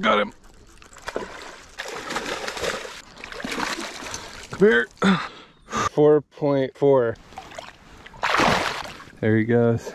Got him. Come here. 4.4. There he goes.